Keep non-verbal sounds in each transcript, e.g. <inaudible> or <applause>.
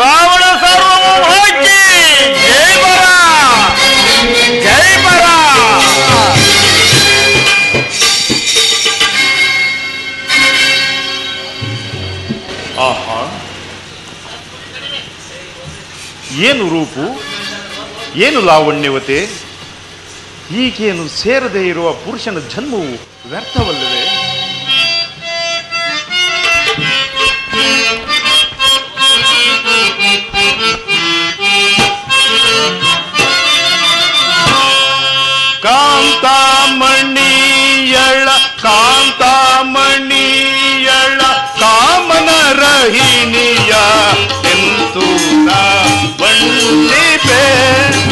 ರಾವಣ ಸಾರ್ವಭೌಮಕ್ಕೆ ಜೈ ಆಹಾ. ಏನು ರೂಪು? ಏನು ಲಾವಣ್ಯವತೆ? ಈಗೇನು ಸೇರದೇ ಇರುವ ಪುರುಷನ ಜನ್ಮವು ವ್ಯರ್ಥವಲ್ಲವೇ? मोहिनिया किंतु ना बल्ली पे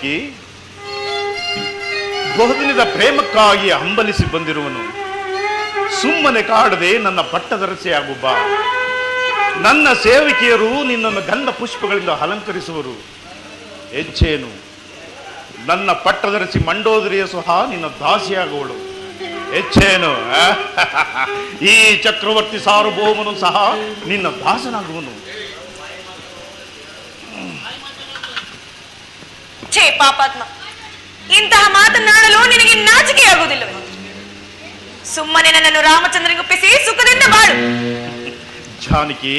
ಜಾನಕಿ ಬಹುದಿನದ ಪ್ರೇಮಕ್ಕಾಗಿ ಹಂಬಲಿಸಿ ಬಂದಿರುವನು. ಸುಮ್ಮನೆ ಕಾಡದೆ ನನ್ನ ಪಟ್ಟದರಸೆಯಾಗು ಬಾ. ನನ್ನ ಸೇವಿಕೆಯರು ನಿನ್ನನ್ನು ಗಂಧ ಪುಷ್ಪಗಳಿಂದ ಅಲಂಕರಿಸುವರು. ಹೆಚ್ಚೇನು ನನ್ನ ಪಟ್ಟದರಸಿ ಮಂಡೋದರಿಯ ಸಹ ನಿನ್ನ ದಾಸಿಯಾಗುವಳು. ಹೆಚ್ಚೇನು <laughs> ಈ ಚಕ್ರವರ್ತಿ ಸಾರ್ವಭೌಮನು ಸಹ ನಿನ್ನ ದಾಸನಾಗುವನು. ಛೇ ಪಾಪಾತ್ಮ ಇಂತಹ ಮಾತನಾಡಲು ನಿನಗೆ ನಾಚಿಕೆಯಾಗುವುದಿಲ್ಲವೇ ಸುಮ್ಮನೆ ನನ್ನನ್ನು ರಾಮಚಂದ್ರನಿಗೊಪ್ಪಿಸಿ ಸುಖದಿಂದ ಬಾಳು ಜಾನಕಿ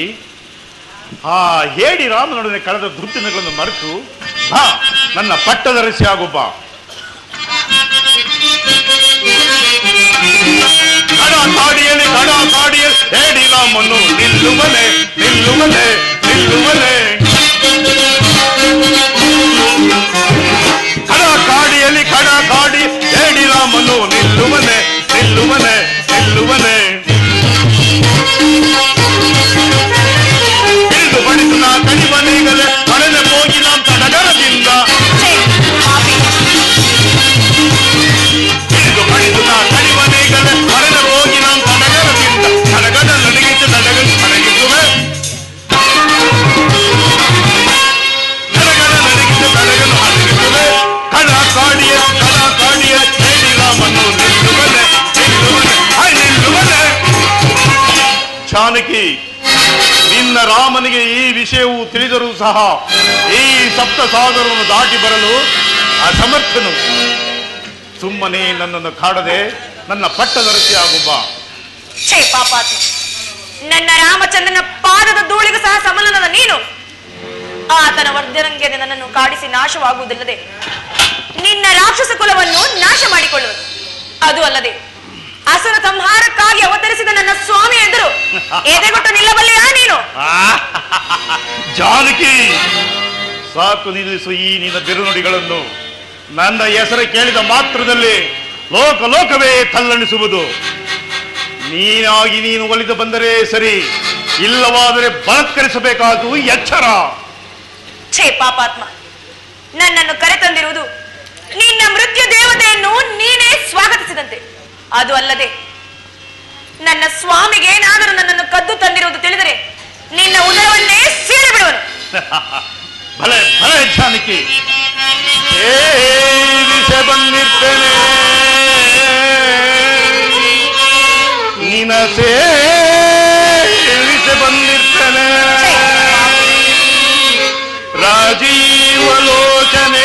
ಆ ಹೇಳಿ ರಾಮನೊಡನೆ ಕಳೆದ ದುರ್ದಿನಗಳನ್ನು ಮರೆತು ಬಾ ನನ್ನ ಪಟ್ಟದರಸಿ ಆಗು ಬಾ ಕಡ ಕಾಡಿಯಲ್ಲಿ ಕಡ ಕಾಡಿಯಲ್ಲಿ ಹೇಳಿ ರಾಮನು ನಿಲ್ಲುವನೆ ನಿಲ್ಲುವನೆ ನಿಲ್ಲುವನೆ ಕಡ ಕಾಡಿಯಲ್ಲಿ ಕಡ ಕಾಡಿ ಹೇಳಿ ರಾಮನು ನಿಲ್ಲುವನೆ ನಿಲ್ಲುವನೆ ನಿಲ್ಲುವನೆ ವಿಷಯವು ತಿಳಿದರೂ ಸಹ ಈ ಸಪ್ತ ಸಾಗರವನ್ನು ದಾಟಿ ಬರಲು ಅಸಮರ್ಥನು. ಸುಮ್ಮನೆ ನನ್ನನ್ನು ಕಾಡದೆ ನನ್ನ ಪಟ್ಟದರಸಿ ಆಗು ಬಾ. ಛೇ ಪಾಪಾತಿ ನನ್ನ ರಾಮಚಂದ್ರನ ಪಾದದ ಧೂಳಿಗೂ ಸಹ ಸಮಲನದ ನೀನು? ಆತನ ವರ್ಧನಂಗೆ ನನ್ನನ್ನು ಕಾಡಿಸಿ ನಾಶವಾಗುವುದಿಲ್ಲದೆ ನಿನ್ನ ರಾಕ್ಷಸ ಕುಲವನ್ನು ನಾಶ ಮಾಡಿಕೊಳ್ಳುವುದು. ಅದು ಅಲ್ಲದೆ ಅಸುರ ಸಂಹಾರಕ್ಕಾಗಿ ಅವತರಿಸಿದ ನನ್ನ ಸ್ವಾಮಿ ಎದುರು <laughs> ಎದೆಗೊಟ್ಟು ನಿಲ್ಲಬಲ್ಲೆಯಾ ನೀನು? <laughs> ಜಾನಕಿ ಸಾಕು ನಿಲ್ಲಿಸು ಈ ನಿನ್ನ ಬಿರುನುಡಿಗಳನ್ನು. ನನ್ನ ಹೆಸರು ಕೇಳಿದ ಮಾತ್ರದಲ್ಲಿ ಲೋಕ ಲೋಕವೇ ತಲ್ಲಣಿಸುವುದು. ನೀನಾಗಿ ನೀನು ಒಲಿದು ಬಂದರೆ ಸರಿ ಇಲ್ಲವಾದರೆ ಬಲತ್ಕರಿಸಬೇಕಾದು ಎಚ್ಚರ. ಛೇ ಪಾಪಾತ್ಮ ನನ್ನನ್ನು ಕರೆತಂದಿರುವುದು ನಿನ್ನ ಮೃತ್ಯು ದೇವತೆಯನ್ನು ನೀನೇ ಸ್ವಾಗತಿಸಿದಂತೆ. ಅದು ಅಲ್ಲದೆ ನನ್ನ ಸ್ವಾಮಿಗೆ ಏನಾದರೂ ನನ್ನನ್ನು ಕದ್ದು ತಂದಿರುವುದು ತಿಳಿದರೆ ನಿನ್ನ ಉದರವನ್ನೇ ಸೀಳಿ ಬಿಡುವನು ಭಲೆ <laughs> ಭಲೆ ಜಾನಕಿ ಬಂದಿರ್ತೇನೆ ನಿನ ಸೇರಿಸ ಬಂದಿರ್ತೇನೆ ರಾಜೀವ ಲೋಚನೆ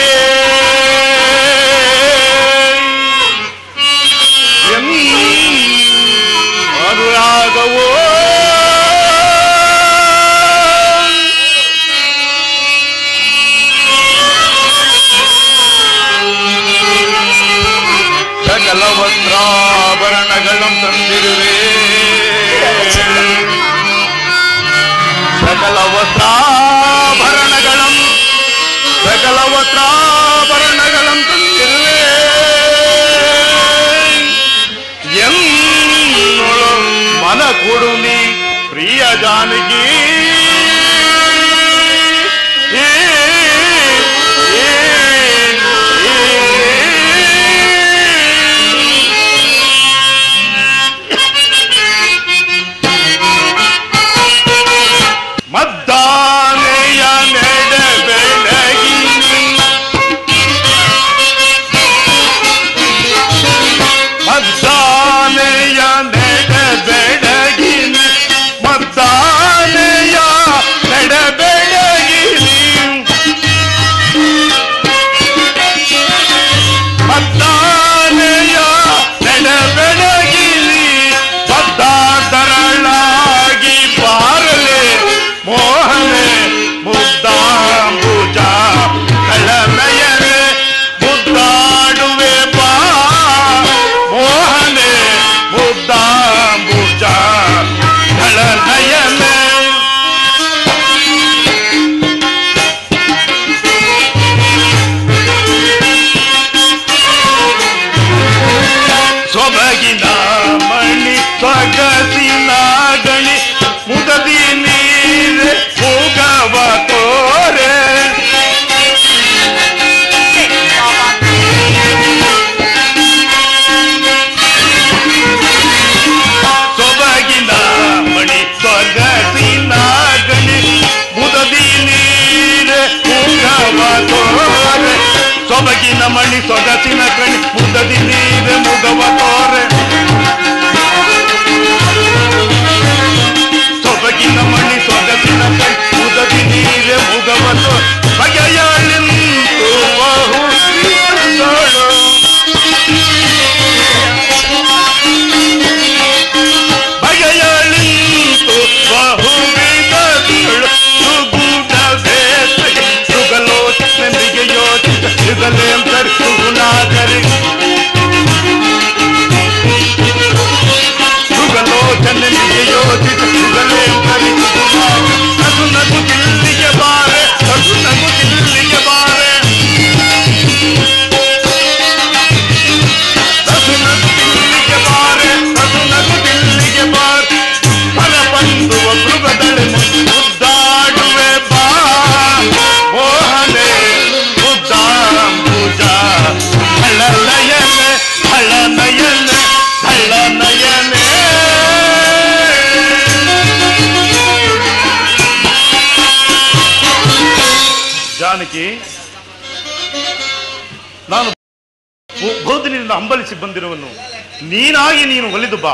ನೀನಾಗಿ ನೀನು ಒಲಿದು ಬಾ.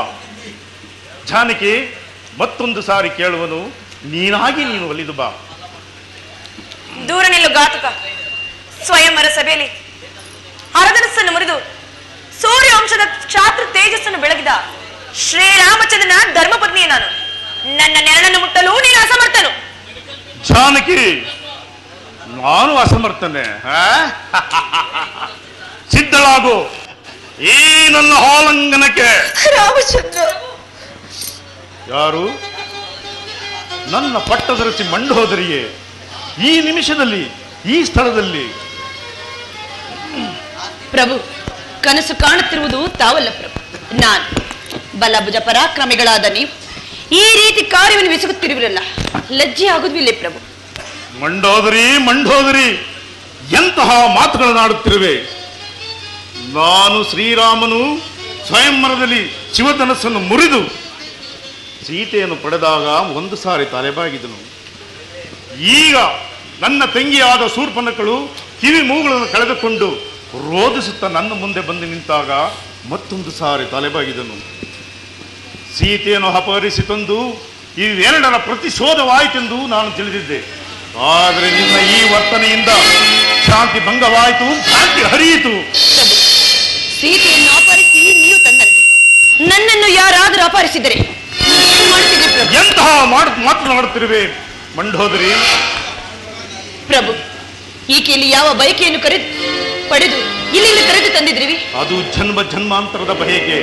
ಜಾನಕಿ ಮತ್ತೊಂದು ಸಾರಿ ಕೇಳುವನು ನೀನಾಗಿ ನೀನು ಒಲಿದು ಬಾ. ದೂರ ನಿಲ್ಲು ಘಾತುಕ. ಸ್ವಯಂವರ ಸಭೆಯಲ್ಲಿ ಹರದನಸ್ಸನ್ನು ಮುರಿದು ಸೂರ್ಯ ವಂಶದ ಕ್ಷಾತ್ರ ತೇಜಸ್ಸನ್ನು ಬೆಳಗಿದ ಶ್ರೀರಾಮಚಂದ್ರನ ಧರ್ಮಪತ್ನಿಯೇ ನಾನು. ನನ್ನ ನೆರಳನ್ನು ಮುಟ್ಟಲು ನೀನು ಅಸಮರ್ಥನು. ಜಾನಕಿ ನಾನು ಅಸಮರ್ಥನೆ? ಸಿದ್ಧಳಾಗು. ಈ ನನ್ನ ಹಾಲಂಗನಕ್ಕೆ. ರಾಮಚಂದ್ರ. ಯಾರು? ನನ್ನ ಪಟ್ಟದರಸಿ ಮಂಡೋದರಿಯೇ ಈ ನಿಮಿಷದಲ್ಲಿ ಈ ಸ್ಥಳದಲ್ಲಿ. ಪ್ರಭು ಕನಸು ಕಾಣುತ್ತಿರುವುದು ತಾವಲ್ಲ ಪ್ರಭು. ನಾನು ಬಲಭುಜ ಪರಾಕ್ರಮಿಗಳಾದ ನೀವು ಈ ರೀತಿ ಕಾರ್ಯವನ್ನು ಬೆಸುಗುತ್ತಿರುವಿರಲ್ಲ ಲಜ್ಜೆ ಆಗುದಿಲ್ಲ ಪ್ರಭು. ಮಂಡೋದರಿ ಮಂಡೋದರಿ ಎಂತಹ ಮಾತುಗಳನ್ನಾಡುತ್ತಿರುವೆ ನಾನು ಶ್ರೀರಾಮನು ಸ್ವಯಂವರದಲ್ಲಿ ಶಿವಧನಸ್ಸನ್ನು ಮುರಿದು ಸೀತೆಯನ್ನು ಪಡೆದಾಗ ಒಂದು ಸಾರಿ ತಲೆಬಾಗಿದನು. ಈಗ ನನ್ನ ತಂಗಿಯಾದ ಶೂರ್ಪನಕಳು ಕಿವಿ ಮೂಗುಗಳನ್ನು ಕಳೆದುಕೊಂಡು ರೋಧಿಸುತ್ತಾ ನನ್ನ ಮುಂದೆ ಬಂದು ನಿಂತಾಗ ಮತ್ತೊಂದು ಸಾರಿ ತಲೆಬಾಗಿದನು. ಸೀತೆಯನ್ನು ಅಪಹರಿಸಿ ತಂದು ಇವೆರಡರ ಪ್ರತಿಶೋಧವಾಯಿತೆಂದು ನಾನು ತಿಳಿದಿದ್ದೆ. ಆದರೆ ನಿನ್ನ ಈ ವರ್ತನೆಯಿಂದ ಶಾಂತಿ ಭಂಗವಾಯಿತು, ಶಾಂತಿ ಹರಿಯಿತು. ಸೀತೆಯನ್ನು ಅಪಹರಿಸಿ ನೀವು ತಂದಂತೆ ನನ್ನನ್ನು ಯಾರಾದರೂ ಅಪಹರಿಸಿದರೆ? ಎಂತಹ ಮಾತನಾಡುತ್ತಿರುವೆ ಮಂಡೋದರಿ ಪ್ರಭು ಈಕೆಯಲ್ಲಿ ಯಾವ ಬಯಕೆಯನ್ನು ಕರೆದು ಪಡೆದು ಇಲ್ಲಿಂದ ಕರೆದು ತಂದಿದ್ರಿವಿ? ಅದು ಜನ್ಮ ಜನ್ಮಾಂತರದ ಬಯಕೆ.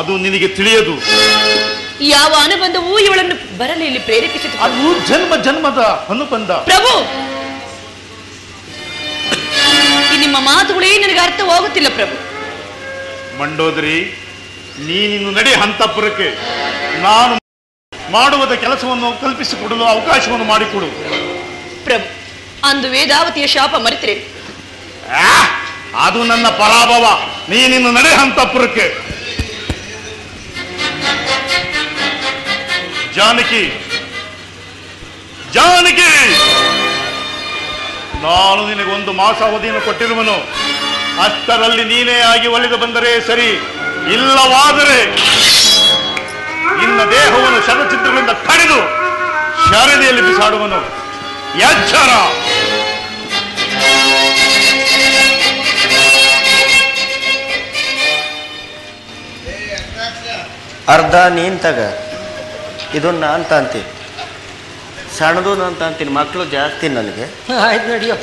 ಅದು ನಿನಗೆ ತಿಳಿಯದು. ಯಾವ ಅನುಬಂಧವೂ ಇವಳನ್ನು ಬರಲಿ ಇಲ್ಲಿ ಪ್ರೇರೇಪಿಸಿತು. ಅದು ಜನ್ಮ ಜನ್ಮದ ಅನುಬಂಧ. ಪ್ರಭು ಈ ನಿಮ್ಮ ಮಾತುಗಳೇ ನನಗೆ ಅರ್ಥವಾಗುತ್ತಿಲ್ಲ ಪ್ರಭು. ಮಂಡೋದರಿ ನೀನಿನ್ನು ನಡೆ ಹಂತಪುರಕ್ಕೆ. ನಾನು ಮಾಡುವುದ ಕೆಲಸವನ್ನು ಕಲ್ಪಿಸಿಕೊಡಲು ಅವಕಾಶವನ್ನು ಮಾಡಿಕೊಡು. ಪ್ರಭು ಅಂದು ವೇದಾವತಿಯ ಶಾಪ ಮರೆತರೆ. ಅದು ನನ್ನ ಪರಾಭವ. ನೀನಿನ್ನು ನಡೆ ಹಂತಪುರಕ್ಕೆ. ಜಾನಕಿ ಜಾನಕಿ! ನಾನು ನಿನಗೆ ಒಂದು ಮಾಸ ಅವಧಿಯನ್ನು ಕೊಟ್ಟಿರುವನು. ಅಷ್ಟರಲ್ಲಿ ನೀನೇ ಆಗಿ ಒಲಿದು ಬಂದರೆ ಸರಿ, ಇಲ್ಲವಾದರೆ ನಿನ್ನ ದೇಹವನ್ನು ಶರಚಿತ್ರಗಳಿಂದ ಕಡಿದು ಶಾರದೆಯಲ್ಲಿ ಬಿಸಾಡುವನು. ಎಚ್ಚರ ಅರ್ಧ ನೀನ್ ತಗ, ಇದು ಅಂತ ತಾಂತೀನಿ ಸಣ್ಣದು ಅಂತ ಅಂತೀನಿ ಮಕ್ಕಳು ಜಾಸ್ತಿ ನನಗೆ. ಆಯ್ತು ನಡಿಯೋ.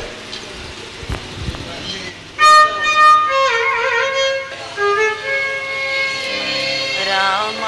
ರಾಮ.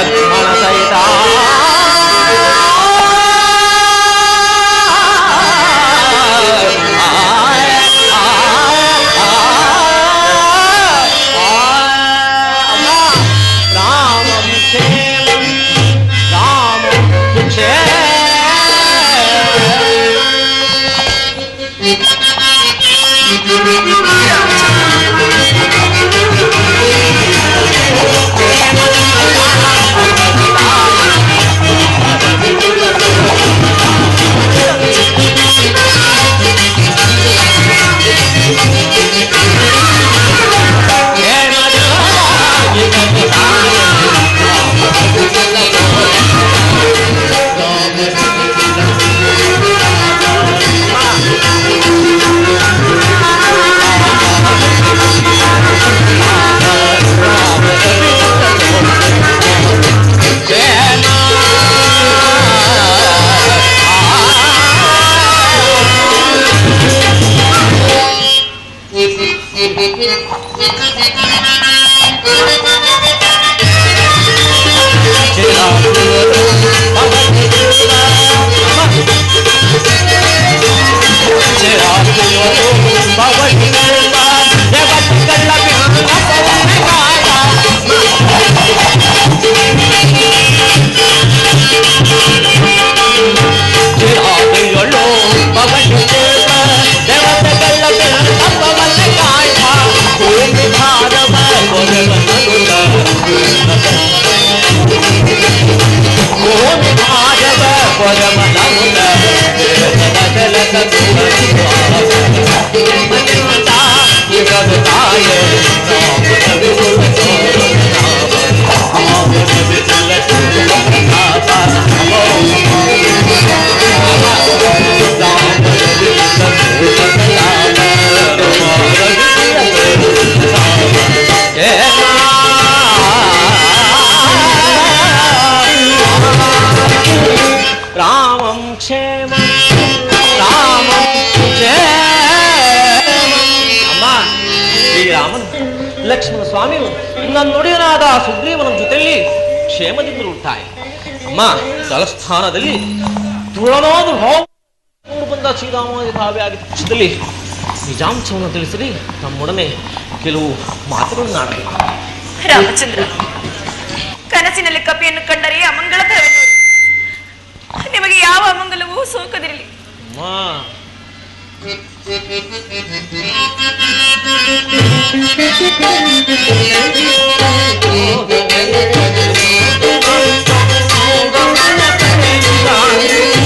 Lakshmana Saita ಅಮ್ಮ ತಲಸ್ಥಾನದಲ್ಲಿ ತುಳನಾದು ಬಂದ ಶ್ರೀರಾಮ ಆಗಿದ್ದ ಪಕ್ಷದಲ್ಲಿ ನಿಜಾಂಶವನ್ನು ತಿಳಿಸಿರಿ ನಮ್ಮೊಡನೆ ಕೆಲವು ಮಾತುಗಳನ್ನು ಆಡಬೇಕು ರಾಮಚಂದ್ರ ಕನಸಿನಲ್ಲಿ ಕಪಿಯನ್ನು ಕಂಡರೆ ಅಮಂಗಳ ನಿಮಗೆ ಯಾವ ಅಮಂಗಲವೂ ಸೋಕದಿರಲಿ. ಅಮ್ಮ ಿ. I'm not da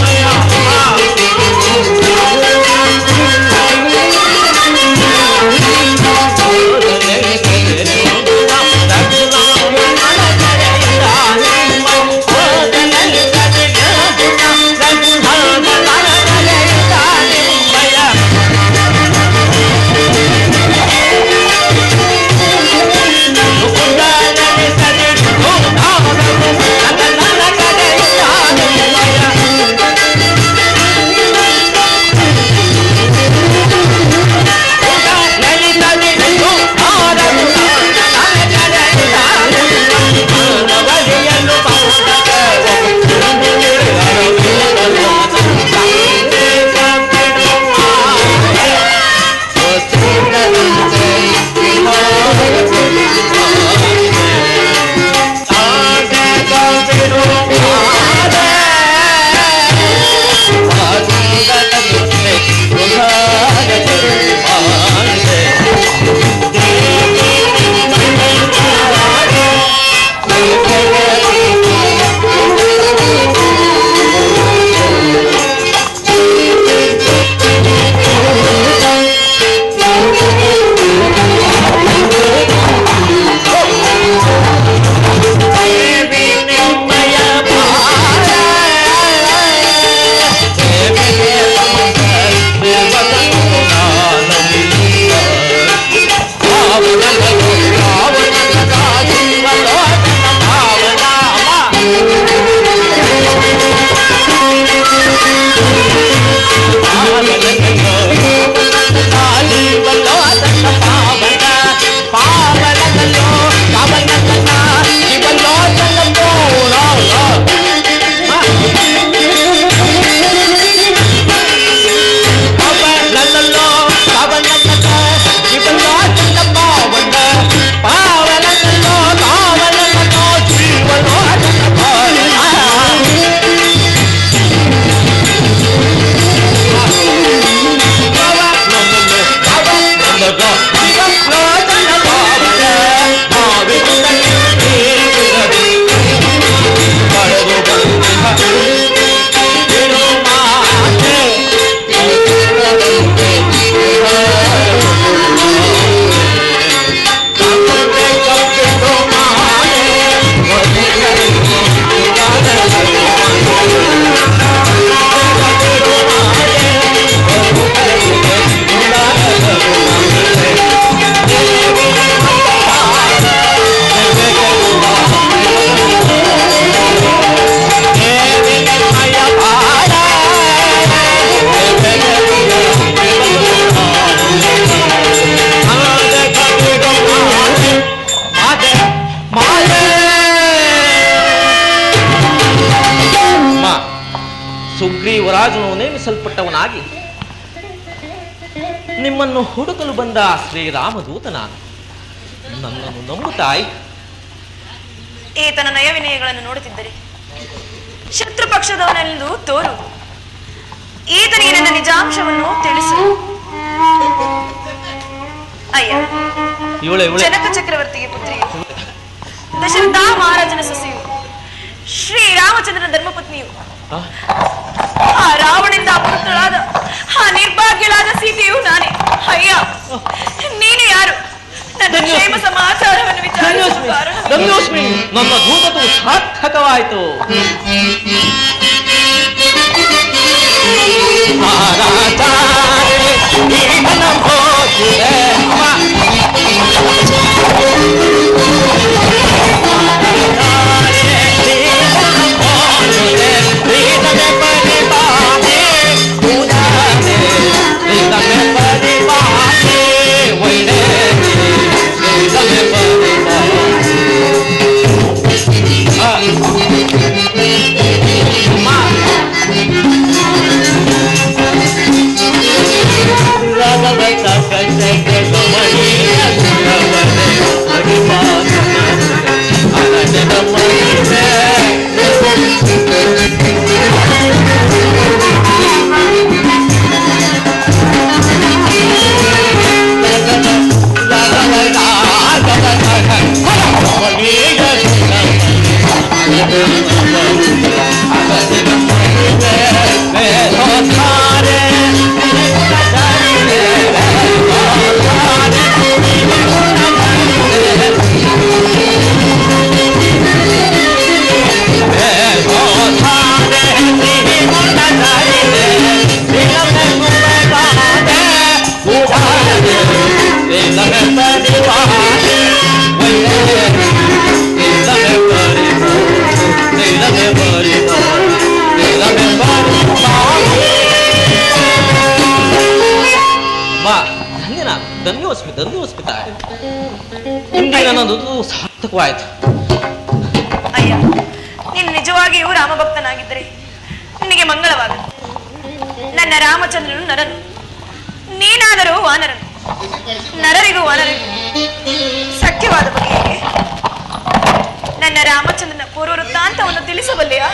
ಬಂದ ಶ್ರೀರಾಮದೂತ ನಾನು ನನ್ನನ್ನು ನಂಬು ತಾಯಿ. ಈತನ ನಯ ವಿನಯಗಳನ್ನು ನೋಡುತ್ತಿದ್ದರೆ ಶತ್ರು ಪಕ್ಷದವನೆಂದು ತೋರು. ಈತನಿಗೆ ನನ್ನ ನಿಜಾಂಶವನ್ನು ತಿಳಿಸು. ಅಯ್ಯ ಜನಕ ಚಕ್ರವರ್ತಿಗೆ ಪುತ್ರಿ. ದಶರಥ ಮಹಾರಾಜನ 명심히 넌너 누구도 싹 가까이도 알아다니 이만한 거지 ಸಾರ್ಥಕವಾಯಿತು ಅಯ್ಯ, ನೀನು ನಿಜವಾಗಿಯೂ ರಾಮಭಕ್ತನಾಗಿದ್ದರೆ ನಿನಗೆ ಮಂಗಳವಾಗ ನನ್ನ ರಾಮಚಂದ್ರನು ನರನು. ನೀನಾದರೂ ವಾನರನು. ನರರಿಗೂ ವಾನರಿಗೂ ಸಖ್ಯವಾದ ಬಗ್ಗೆ ನನ್ನ ರಾಮಚಂದ್ರನ ಪೂರ್ವ ವೃತ್ತಾಂತವನ್ನು ತಿಳಿಸಬಲ್ಲೆಯಾ?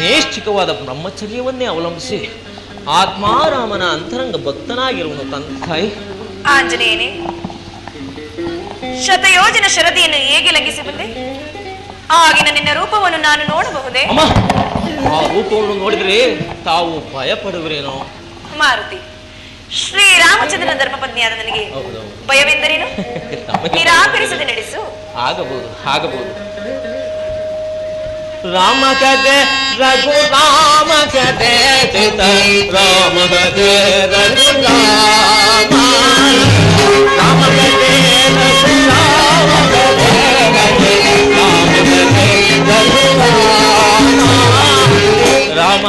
ನೈಷ್ಠಿಕವಾದ ಬ್ರಹ್ಮಚರ್ಯವನ್ನೇ ಅವಲಂಬಿಸಿ ಆತ್ಮಾರಾಮನ ಅಂತರಂಗ ಭಕ್ತನಾಗಿರುವನು ತನ್ನ ತಾಯಿ ಆಂಜನೇಯನೇ ಶತಯೋಜನ ಶರದಿಯನ್ನು ಹೇಗೆ ಲಂಘಿಸಿ ಬಂದೆ ಆಗಿನ ನಿನ್ನ ರೂಪವನ್ನು ನಾನು ನೋಡಬಹುದೇ? ಆ ರೂಪವನ್ನು ನೋಡಿದ್ರೆ ತಾವು ಭಯ ಪಡುವರೇನೋ ಮಾರುತಿ ಶ್ರೀರಾಮಚಂದ್ರನ ಧರ್ಮಪತ್ನಿಯಾದ ನನಗೆ ಭಯವೆಂದರೇನು? <laughs> ನಿರಾಕರಿಸದೆ ನಡೆಸು. ಆಗಬಹುದು ಆಗಬಹುದು. ರಾಮ ಕದೆ ರಘು ರಾಮ ಕದೆ ಚಿತ ರಾಮ ಕದೆ ರಘು ರಾಮ ರಾಮ ಕದೆ ರಘು ರಾಮ ಕದೆ ಕದೆ ರಾಮ ಕದೆ ರಘು ರಾಮ ರಾಮ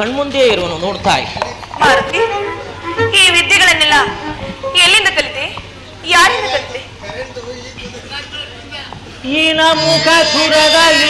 ಕಣ್ಮುಂದೆ ಇರುವನು ನೋಡ್ತಾ. ಮಾರುತಿ ಈ ವಿದ್ಯೆಗಳನ್ನೆಲ್ಲ ಎಲ್ಲಿಂದ ಕಲಿತೆ ಯಾರಿಂದ ಕಲಿತೆ ಈ ಮುಖ ಸುರದಲ್ಲಿ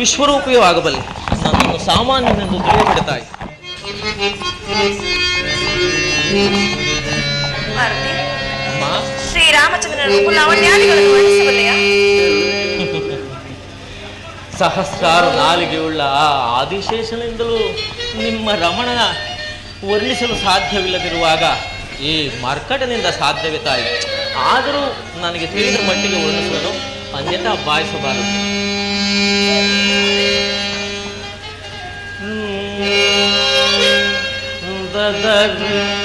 ವಿಶ್ವರೂಪಿಯೂ ಆಗಬಲ್ಲೆ ನನ್ನನ್ನು ಸಾಮಾನ್ಯನೆಂದು ತಿಳಿಯಬಿಡುತ್ತಾಯಿ ಸಹಸ್ರಾರು ನಾಲಿಗೆಯುಳ್ಳ ಆ ಆದಿಶೇಷನಿಂದಲೂ ನಿಮ್ಮ ರಮಣ ವರ್ಣಿಸಲು ಸಾಧ್ಯವಿಲ್ಲದಿರುವಾಗ ಈ ಮರ್ಕಟನಿಂದ ಸಾಧ್ಯವೇ ತಾಯಿ. ಆದರೂ ನನಗೆ ತಿಳಿದ ಮಟ್ಟಿಗೆ ವರ್ಣಿಸಲು ಅನ್ಯತಾ ಬಾಯಿಸಬಾರದು. kadar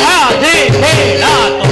राधा दे ला तो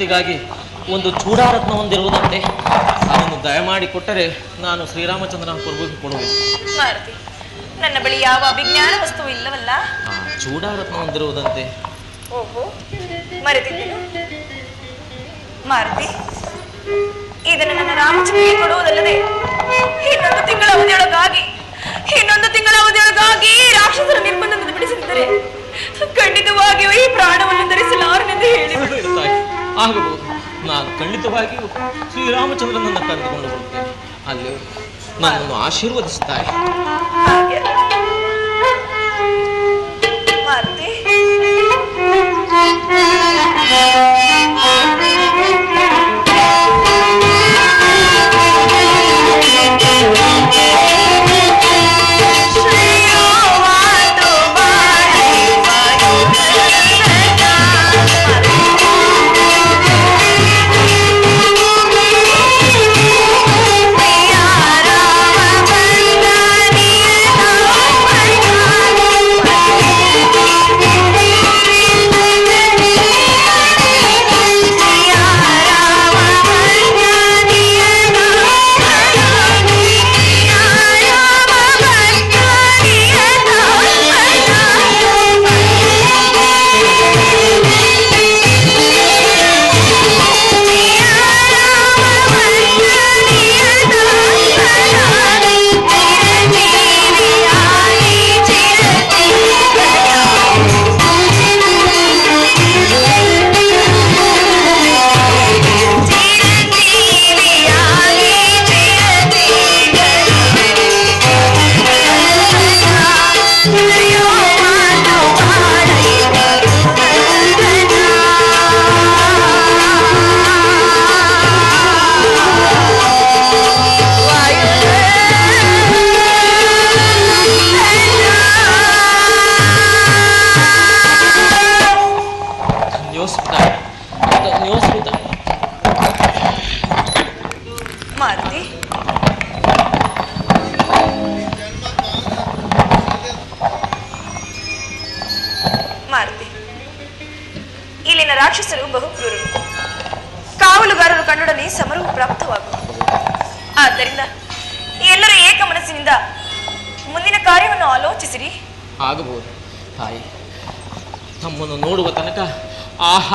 ಗುರುತಿಗಾಗಿ ಒಂದು ಚೂಡಾರತ್ನ ಹೊಂದಿರುವುದಂತೆ. ಅವನು ದಯಮಾಡಿ ಕೊಟ್ಟರೆ ನಾನು ಶ್ರೀರಾಮಚಂದ್ರ ಪ್ರಭುಗೆ ಕೊಡುವೆ ಮಾರುತಿ ನನ್ನ ಬಳಿ ಯಾವ ಅಭಿಜ್ಞಾನ ವಸ್ತು ಇಲ್ಲವಲ್ಲ? ಚೂಡಾರತ್ನ ಹೊಂದಿರುವುದಂತೆ. ಓಹೋ ಮರೆತಿದ್ದೇನು. ಮಾರುತಿ ಇದನ್ನು ನನ್ನ ರಾಮಚಂದ್ರಿಗೆ ಕೊಡುವುದಲ್ಲದೆ ಇನ್ನೊಂದು ತಿಂಗಳ ಅವಧಿಯೊಳಗಾಗಿ ಇನ್ನೊಂದು ತಿಂಗಳ ಅವಧಿಯೊಳಗಾಗಿ ರಾಕ್ಷಸರ ನಿರ್ಬಂಧದಿಂದ ಬಿಡಿಸಿದ್ದರೆ ಖಂಡಿತವಾಗಿಯೂ ಈ ಪ್ರಾಣವನ್ನು ಧರಿಸಲಾರನೆಂದು ಹೇಳಿ ಆಗಬಹುದು. ನಾನು ಖಂಡಿತವಾಗಿಯೂ ಶ್ರೀರಾಮಚಂದ್ರನನ್ನು ಕರೆದುಕೊಂಡು ಬರುತ್ತೇನೆ ಅಲ್ಲಿ ನನ್ನನ್ನು ಆಶೀರ್ವದಿಸುತ್ತಾರೆ ಹಾಗೆ.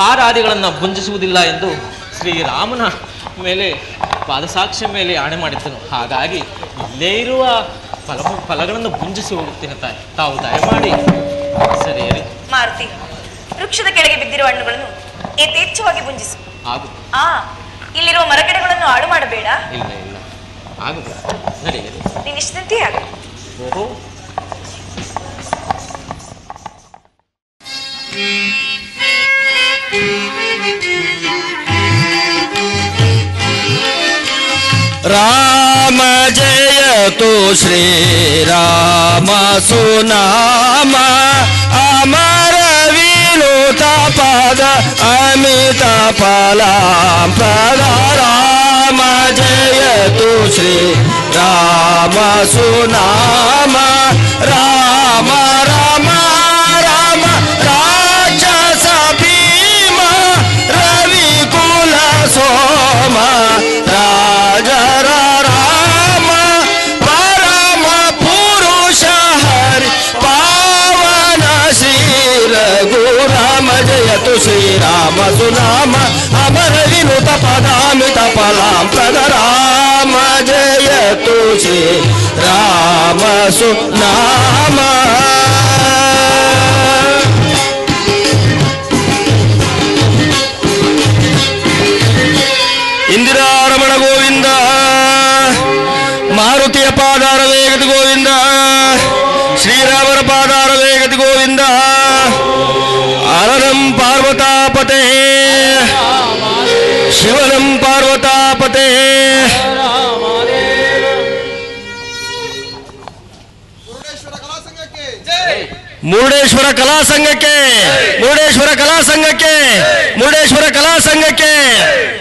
ಆಹಾರಾದಿಗಳನ್ನು ಭುಂಜಿಸುವುದಿಲ್ಲ ಎಂದು ಶ್ರೀರಾಮನ ಮೇಲೆ ಪಾದಸಾಕ್ಷಿ ಮೇಲೆ ಆಣೆ ಮಾಡಿದ್ದನು ಹಾಗಾಗಿ ಇಲ್ಲೇ ಇರುವ ಫಲ ಫಲಗಳನ್ನು ಭುಂಜಿಸಿ ಹೋಗುತ್ತೇನೆ ತಾಯಿ ತಾವು ದಯಮಾಡಿ ಸರಿ ಮಾರುತಿ ವೃಕ್ಷದ ಕೆಳಗೆ ಬಿದ್ದಿರುವ ಹಣ್ಣುಗಳನ್ನು ಯಥೇಚ್ಛವಾಗಿ ಭುಂಜಿಸು. ಆಗು. ಆ ಇಲ್ಲಿರುವ ಮರಗಿಡಗಳನ್ನು ಹಾಳು ಮಾಡಬೇಡ ಇಲ್ಲ. ಇಲ್ಲ ಆಗುತ್ತ ಸರಿ ನೀನು ಇಷ್ಟಂತೆ ಆಗ. ಓಹೋ. जयतु श्रीराम सुनाम अमर विलोता पद, अमित पला पद राम जयतु श्री राम सुनाम राम राम వసునామ అమర వినుత పదామి తపలాం ప్రదరామ జయ తుషి రామ సునామ शिवनम पार्वतापते। मुरुडेश्वर कला संघ के। मुरुडेश्वर कला संघ के। मुरुडेश्वर कला संघ के।